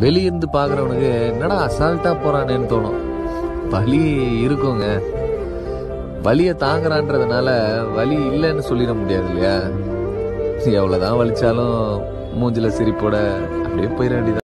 வெளியிருந்து பார்க்குறவனுக்கு என்னடா அசால்ட்டா போறானேன்னு தோணும். வலி இருக்குங்க. வலியை தாங்குறான்றதுனால வலி இல்லைன்னு சொல்லிட முடியாது இல்லையா? எவ்வளோதான் வலிச்சாலும் மூஞ்சில சிரிப்போட அப்படியே போயிட வேண்டியது